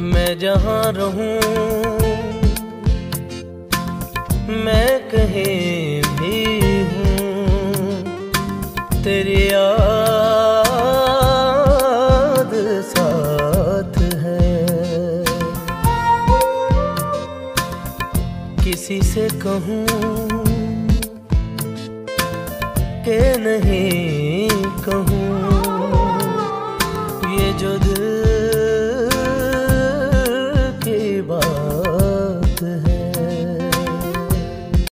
मैं जहाँ रहूँ, मैं कहीं भी हूँ, तेरी याद साथ है। किसी से कहूँ के नहीं